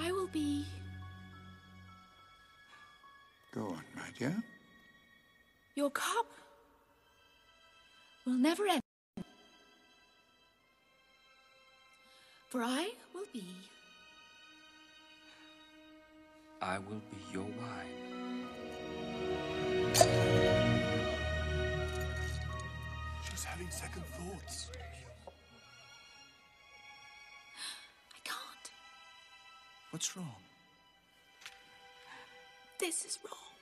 I will be. Go on, my dear. Your cup will never end. For I will be. I will be your wine. She's having second thoughts. What's wrong? This is wrong.